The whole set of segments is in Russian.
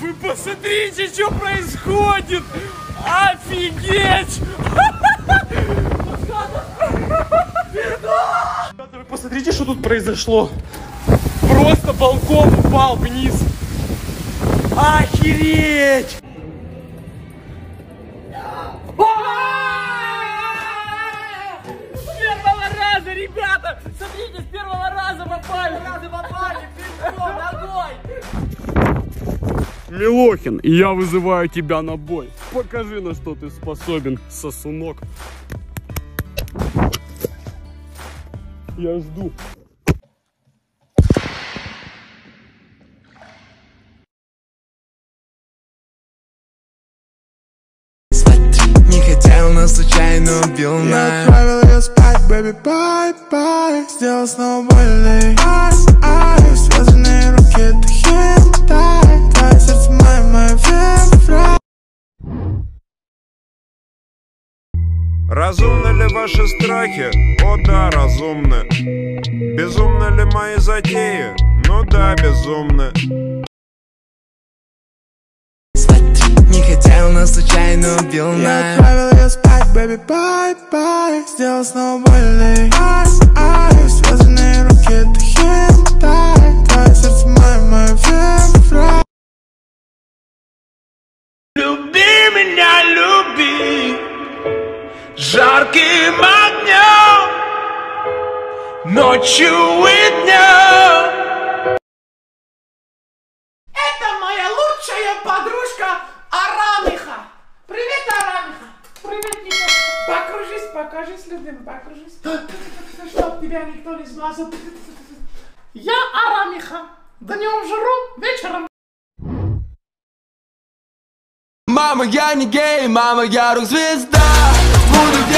Вы посмотрите, что происходит! Офигеть! Ребята, вы посмотрите, что тут произошло. Просто балкон упал вниз. Охереть! С первого раза, ребята! Смотрите, с первого раза попали! Раза попали! Милохин, я вызываю тебя на бой. Покажи, на что ты способен, сосунок. Я жду. Не хотел, но случайно убил Я отправил ее спать, baby, bye, bye Сделал снова больно Разумны ли ваши страхи? О да, разумны. Безумны ли мои затеи? Ну да, безумны. Не хотел, но случайно убил Я отправил ее спать, baby, bye, bye Сделал снова больно Ай, ай, Жарким огнем Ночью и днем Это моя лучшая подружка Арамиха. Привет, Арамиха. Привет, Ника. Покружись, покажись людям, покружись. Чтоб тебя никто не смазал. Я Арамиха. Днем жру, вечером Мама, я не гей, мама, я рок-звезда Буду делать то,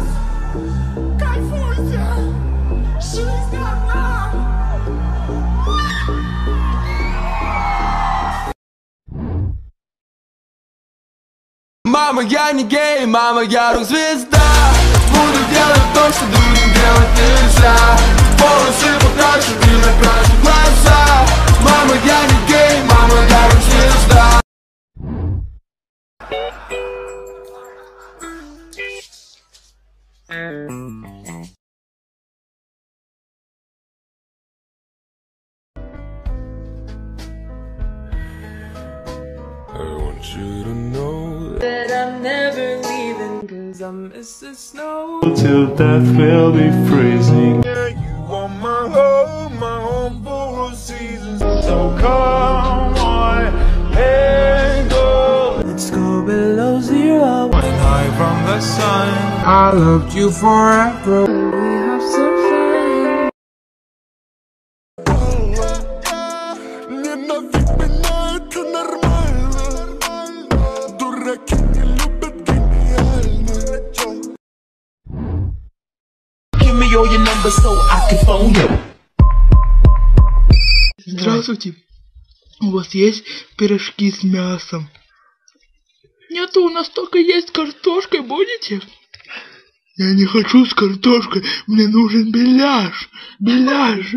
Мама, я не гей, мама, я рок-звезда. Буду делать то, что другим делать нельзя. Волосы покрашу и накрашу глаза. Мама, я не гей, мама, я рок-звезда. I want you to know cause I miss the snow. Till death will be freezing that you are my home, my home for all seasons. So come on and go Let's go below zero. High from the sun I loved you forever numbers so I can phone you. Здравствуйте. У вас есть пирожки с мясом? Нету, у нас только есть картошкой, будете? Я не хочу с картошкой, мне нужен беляш, беляш.